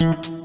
Mm-hmm.